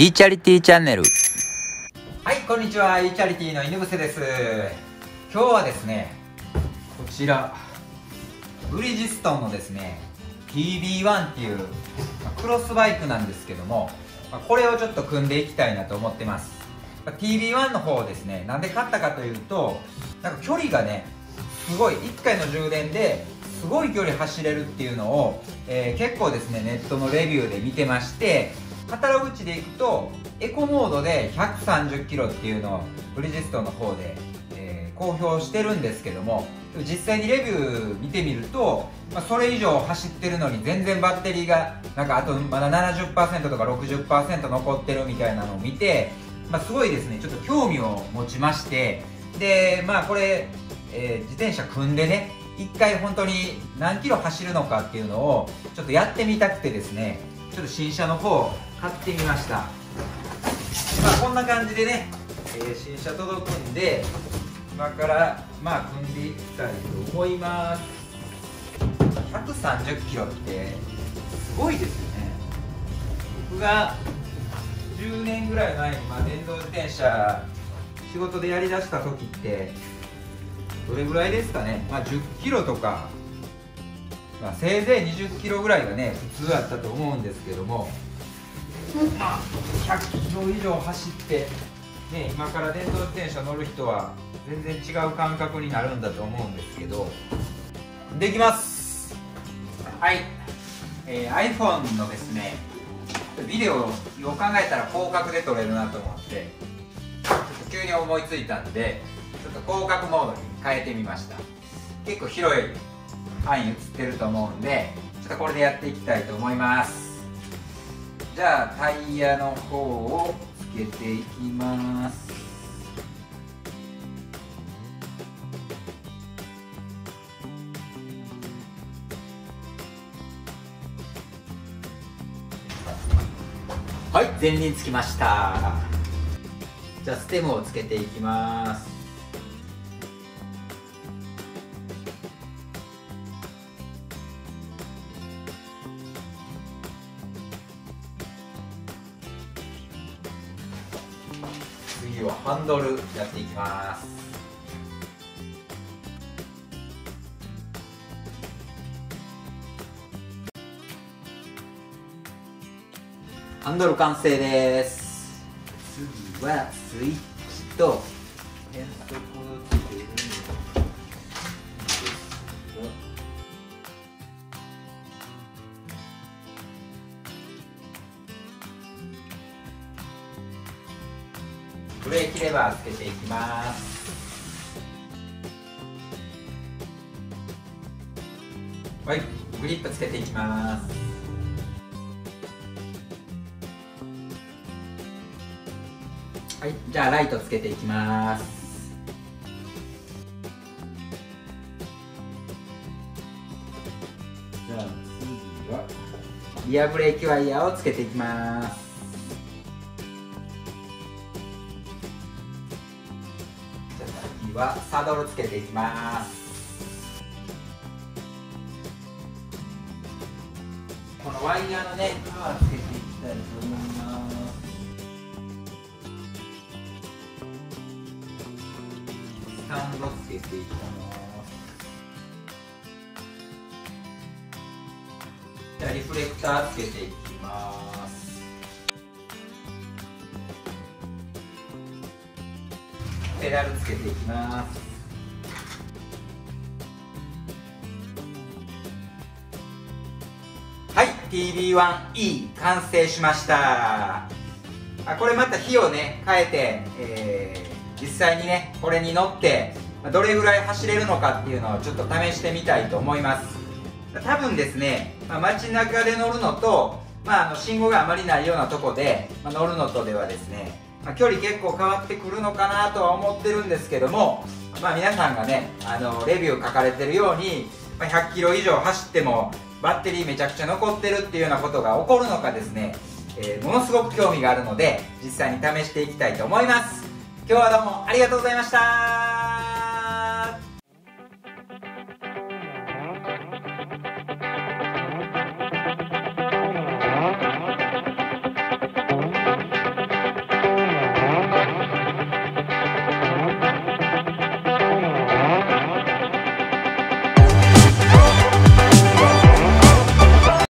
e チャリティーチャンネル。はいこんにちは。e チャリティの犬伏です。今日はですねこちらブリヂストンのですね TB1 っていうクロスバイクなんですけどもこれをちょっと組んでいきたいなと思ってます。TB1 の方ですねなんで買ったかというとなんか距離がねすごい1回の充電ですごい距離走れるっていうのを、えー、結構ですねネットのレビューで見てましてカタログ値でいくとエコモードで130キロっていうのをブリヂストンの方で、えー、公表してるんですけども実際にレビュー見てみると、まあ、それ以上走ってるのに全然バッテリーがなんかあとまだ70%とか60%残ってるみたいなのを見て、まあ、すごいですね。ちょっと興味を持ちましてでまあこれ、えー、自転車組んでね一回本当に何キロ走るのかっていうのをちょっとやってみたくてですねちょっと新車の方買ってみました。まあこんな感じでね、えー、新車届くんで今からまあ組んでいきたいと思います。130キロってすごいですよね。僕が10年ぐらい前に、まあ、電動自転車仕事でやりだした時ってどれぐらいですかね、まあ、10キロとか、まあ、せいぜい20キロぐらいがね普通だったと思うんですけども、まあ、100キロ以上走って、ね、今から電動自転車乗る人は全然違う感覚になるんだと思うんですけど。できます。はい、えー、iPhone のですねビデオを考えたら広角で撮れるなと思ってちょっと急に思いついたんでちょっと広角モードに変えてみました。結構広い範囲映ってると思うんでちょっとこれでやっていきたいと思います。じゃあタイヤの方をつけていきます。はい前輪つきました。じゃあステムをつけていきます。次はハンドルやっていきます。ハンドル完成です。次はスイッチと変速ブレーキレバーつけていきます。はいグリップつけていきます。はいじゃあライトつけていきます。じゃあ次は？リアブレーキワイヤーをつけていきます。次はサドルつけていきます。このワイヤーのねカバーつけていきたいと思います。スタンドつけていきます。じゃあリフレクターつけていきます。ペダルつけていきますはい TB1E 完成しましたあこれまた火をね変えて、えー実際にねこれに乗ってどれぐらい走れるのかっていうのをちょっと試してみたいと思います多分ですね、まあ、街中で乗るのと、まあ、あの信号があまりないようなとこで、まあ、乗るのとではですね、まあ、距離結構変わってくるのかなとは思ってるんですけども、まあ、皆さんがねあのレビュー書かれてるように、まあ、100キロ以上走ってもバッテリーめちゃくちゃ残ってるっていうようなことが起こるのかですね、えー、ものすごく興味があるので実際に試していきたいと思います。今日はどうもありがとうございました。